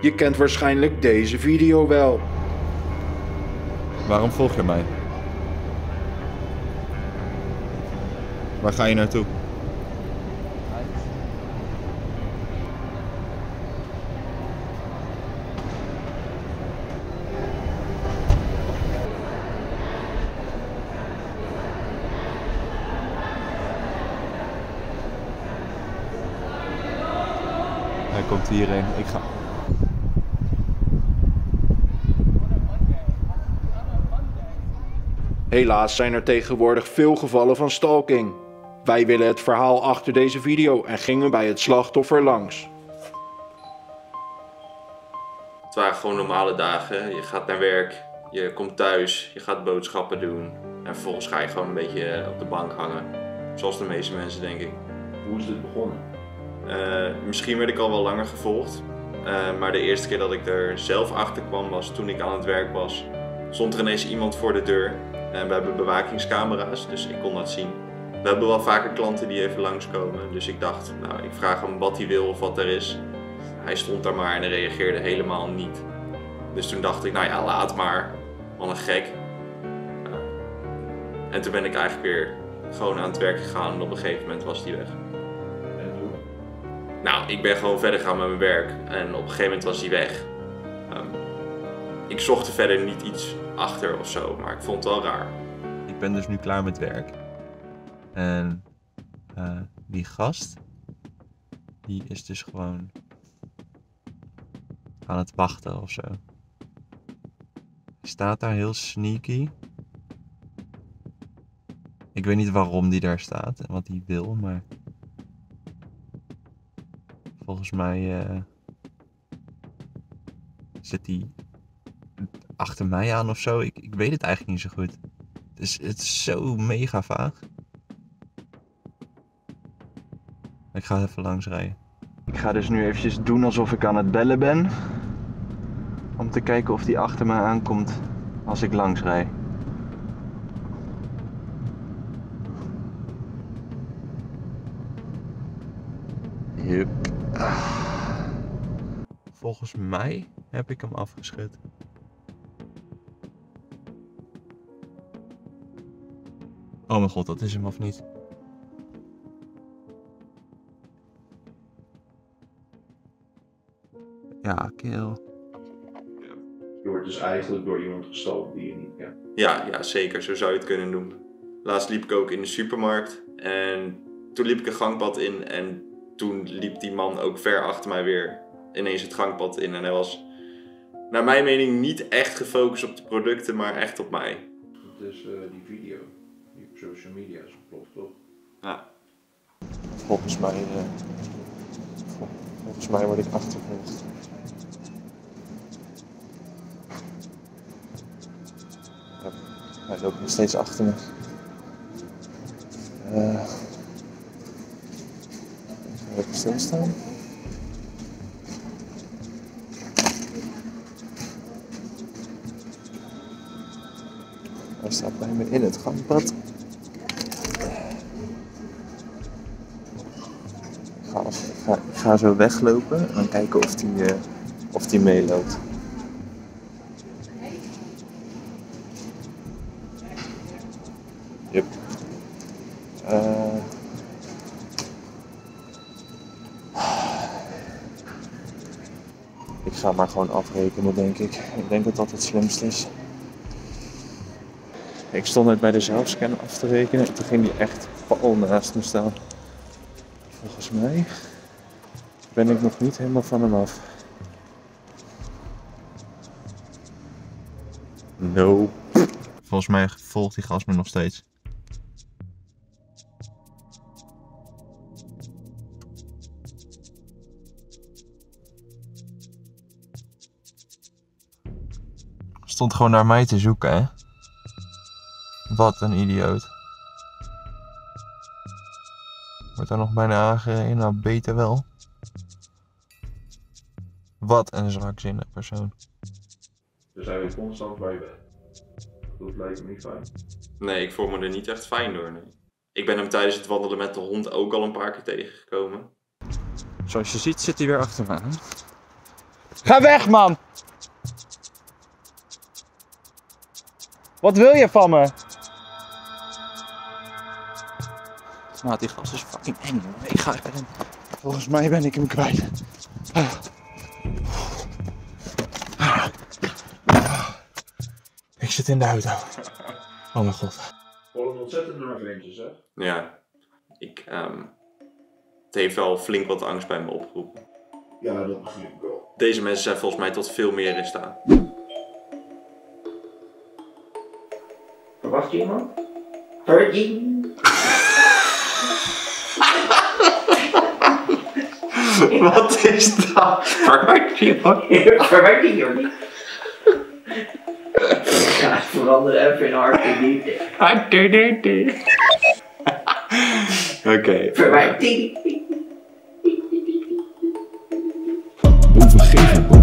Je kent waarschijnlijk deze video wel. Waarom volg je mij? Waar ga je naartoe? Hij komt hierheen. Ik ga. Helaas zijn er tegenwoordig veel gevallen van stalking. Wij willen het verhaal achter deze video en gingen bij het slachtoffer langs. Het waren gewoon normale dagen. Je gaat naar werk, je komt thuis, je gaat boodschappen doen. En vervolgens ga je gewoon een beetje op de bank hangen. Zoals de meeste mensen, denk ik. Hoe is dit begonnen? Eh, misschien werd ik al wel langer gevolgd. Eh, maar de eerste keer dat ik er zelf achter kwam was toen ik aan het werk was. Stond er ineens iemand voor de deur. En we hebben bewakingscamera's, dus ik kon dat zien. We hebben wel vaker klanten die even langskomen. Dus ik dacht, nou, ik vraag hem wat hij wil of wat er is. Hij stond daar maar en reageerde helemaal niet. Dus toen dacht ik, nou ja, laat maar. Wat een gek. Uh, en toen ben ik eigenlijk weer gewoon aan het werk gegaan en op een gegeven moment was hij weg. En hoe? Nou, ik ben gewoon verder gegaan met mijn werk en op een gegeven moment was hij weg. Ik zocht er verder niet iets achter of zo, maar ik vond het wel raar. Ik ben dus nu klaar met werk. En uh, die gast, die is dus gewoon aan het wachten of zo. Hij staat daar heel sneaky. Ik weet niet waarom die daar staat en wat hij wil, maar volgens mij uh, zit hij achter mij aan of zo. Ik, ik weet het eigenlijk niet zo goed. Het is, het is zo mega vaag. Ik ga even langs rijden. Ik ga dus nu eventjes doen alsof ik aan het bellen ben. Om te kijken of die achter me aankomt als ik langs rij. Yep. Volgens mij heb ik hem afgeschud. Oh mijn god, dat is hem of niet? Ja, kill. Je wordt dus eigenlijk door iemand gestolen die je niet kent. Ja, ja, zeker. Zo zou je het kunnen doen. Laatst liep ik ook in de supermarkt en toen liep ik een gangpad in en toen liep die man ook ver achter mij weer ineens het gangpad in. En hij was, naar mijn mening, niet echt gefocust op de producten, maar echt op mij. Dus uh, die video social media is ontploft, toch? Ja. Volgens mij, uh, vol, volgens mij word ik achtervolgd. Ja, hij loopt nog steeds achter me. Uh, even stilstaan. Hij staat bij me in het gangpad. Ga, zo weglopen en kijken of hij uh, of die meeloopt. Yep. Uh, ik ga maar gewoon afrekenen, denk ik. Ik denk dat dat het slimste is. Ik stond net bij de zelfscan af te rekenen en toen ging die echt pal naast me staan. Volgens mij ben ik nog niet helemaal van hem af. Nope. Volgens mij volgt die gast me nog steeds. Stond gewoon naar mij te zoeken, hè? Wat een idioot. Wordt daar nog bijna aangereden? Nou, beter wel. Wat een zwakzinnig persoon. Dus hij weet constant waar je bent. Dat lijkt me niet fijn. Nee, ik voel me er niet echt fijn door. Nee. Ik ben hem tijdens het wandelen met de hond ook al een paar keer tegengekomen. Zoals je ziet zit hij weer achter me aan. Ga weg, man! Wat wil je van me? Nou, die gast is fucking eng. Ik ga erin. Volgens mij ben ik hem kwijt. Ik zit in de auto. Oh mijn god. Wat een ontzettend nummer vriendjes, hè? Ja, ik, ehm, het heeft wel flink wat angst bij me opgeroepen. Ja, dat begrijp ik wel. Deze mensen zijn volgens mij tot veel meer in staat. Verwacht je iemand? Virgin. Wat is dat? Verwacht je iemand? Verwacht je iemand het veranderen even in. Harte liefde. Oké. Verwacht je Overgeven